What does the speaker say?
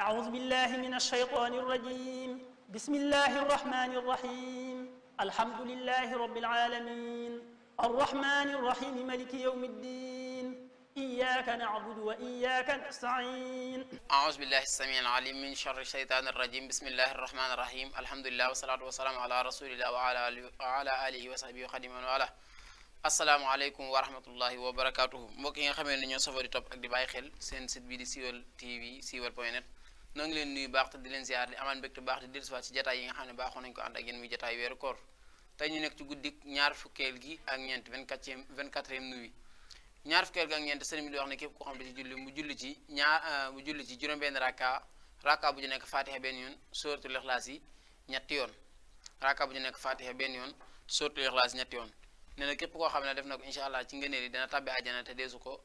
أعوذ بالله من الشيطان الرجيم. بسم الله الرحمن الرحيم. الحمد لله رب العالمين. الرحمن الرحيم ملك يوم الدين. إياك نعبد وإياك نستعين. أعوذ بالله السميع العليم من شر الشيطان الرجيم. بسم الله الرحمن الرحيم. الحمد لله والصلاة والسلام على رسول الله وعلى آله وعلى وصحبه وخدم من والاه. asalaamaaleykum wa rahmatullahi wa barakaatuhu mbokk yi nga xamee ne ñoo safoo di topp ak di bi di siiwal tv siiwal point net. Noo leen nuyu baax te di leen ziar di amaan mbégte baax di dellusiwaat ci jataay yi nga xam ne baaxoo nañu ko ànd ak yéen muy jataay weeru koor. Tey ñu nekk ci guddik ñaar fukkeel gi ak ñeent vingt-quatrième vingt-quatrième nuit. Ñaar fukkeel gi ak ñeent sëriñ bi di wax ne képp koo xam ne ci julli mu julli ci ñaar mu julli ci juróom-benn rakka rakka bu ñu nekk fatiha benn yoon suratul ixlaas yi ñetti yoon. Rakka bu ñu nekk fatiha benn yoon suratul ixlaas yoon. Nee na képp koo xam ne def na incha allah ci ngëneel yi dina tabbi àjjana te deesu ko